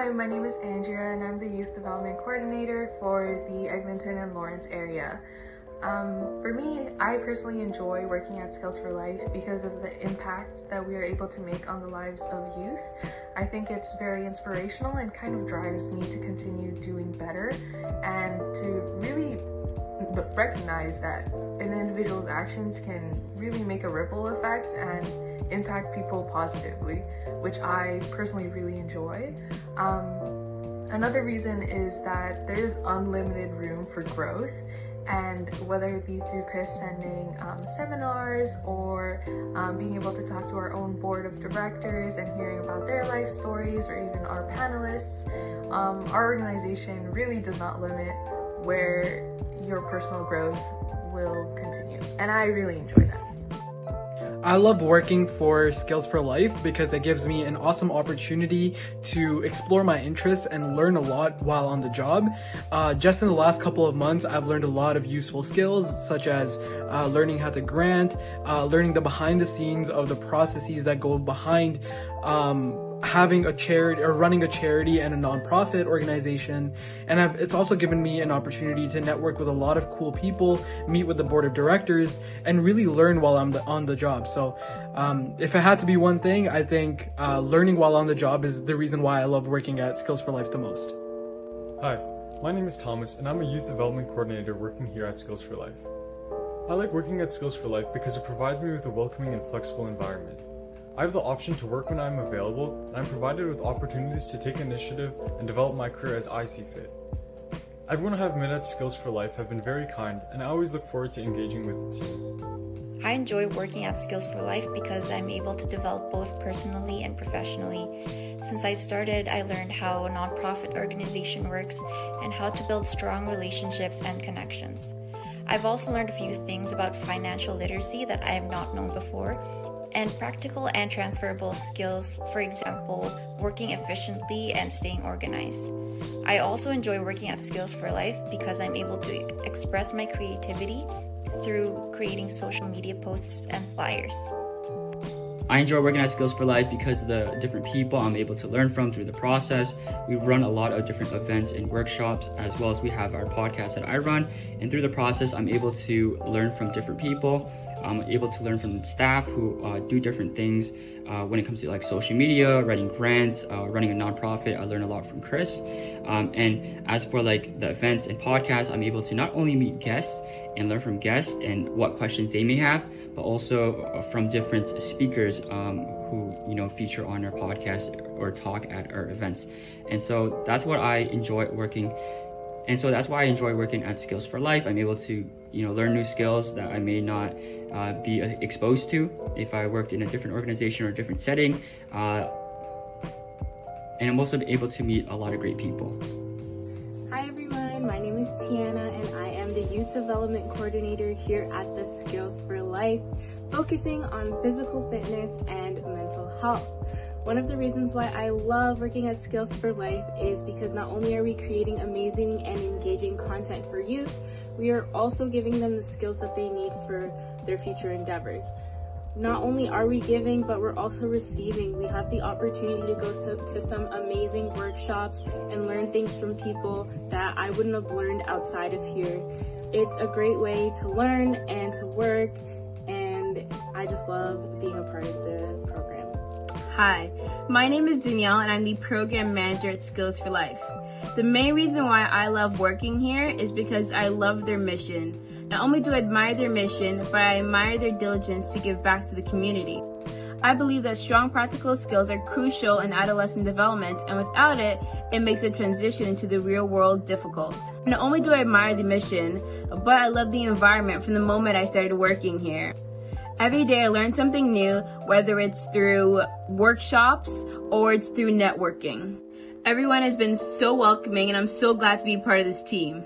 Hi, my name is Andrea and I'm the Youth Development Coordinator for the Eglinton and Lawrence area. Um, for me, I personally enjoy working at Skills for Life because of the impact that we are able to make on the lives of youth. I think it's very inspirational and kind of drives me to continue doing better and to really recognize that an individual's actions can really make a ripple effect and impact people positively, which I personally really enjoy. Um, another reason is that there's unlimited room for growth and whether it be through Chris sending um, seminars or um, being able to talk to our own board of directors and hearing about their life stories or even our panelists, um, our organization really does not limit where your personal growth will continue. And I really enjoy that. I love working for Skills for Life because it gives me an awesome opportunity to explore my interests and learn a lot while on the job. Uh, just in the last couple of months, I've learned a lot of useful skills such as uh, learning how to grant, uh, learning the behind the scenes of the processes that go behind um, having a charity or running a charity and a nonprofit organization. And I've, it's also given me an opportunity to network with a lot of cool people, meet with the board of directors, and really learn while I'm the, on the job. So, um, if it had to be one thing, I think uh, learning while on the job is the reason why I love working at Skills for Life the most. Hi, my name is Thomas, and I'm a youth development coordinator working here at Skills for Life. I like working at Skills for Life because it provides me with a welcoming and flexible environment. I have the option to work when I am available, and I'm provided with opportunities to take initiative and develop my career as I see fit. Everyone I have met at Skills for Life have been very kind, and I always look forward to engaging with the team. I enjoy working at Skills for Life because I'm able to develop both personally and professionally. Since I started, I learned how a nonprofit organization works and how to build strong relationships and connections. I've also learned a few things about financial literacy that I have not known before, and practical and transferable skills, for example, working efficiently and staying organized. I also enjoy working at Skills for Life because I'm able to express my creativity through creating social media posts and flyers. I enjoy working at Skills for Life because of the different people I'm able to learn from through the process. We run a lot of different events and workshops, as well as we have our podcast that I run. And through the process, I'm able to learn from different people I'm able to learn from staff who uh, do different things uh, when it comes to like social media, writing grants, uh, running a nonprofit. I learn a lot from Chris. Um, and as for like the events and podcasts, I'm able to not only meet guests and learn from guests and what questions they may have, but also uh, from different speakers um, who you know feature on our podcast or talk at our events. And so that's what I enjoy working and so that's why I enjoy working at Skills for Life. I'm able to, you know, learn new skills that I may not uh, be exposed to if I worked in a different organization or a different setting. Uh, and I'm also able to meet a lot of great people. Hi everyone, my name is Tiana and I am the Youth Development Coordinator here at the Skills for Life, focusing on physical fitness and mental health. One of the reasons why I love working at Skills for Life is because not only are we creating amazing and engaging content for youth, we are also giving them the skills that they need for their future endeavors. Not only are we giving, but we're also receiving. We have the opportunity to go so, to some amazing workshops and learn things from people that I wouldn't have learned outside of here. It's a great way to learn and to work, and I just love being a part of the program. Hi, my name is Danielle and I'm the program manager at Skills for Life. The main reason why I love working here is because I love their mission. Not only do I admire their mission, but I admire their diligence to give back to the community. I believe that strong practical skills are crucial in adolescent development, and without it, it makes a transition into the real world difficult. Not only do I admire the mission, but I love the environment from the moment I started working here. Every day I learn something new, whether it's through workshops or it's through networking. Everyone has been so welcoming and I'm so glad to be part of this team.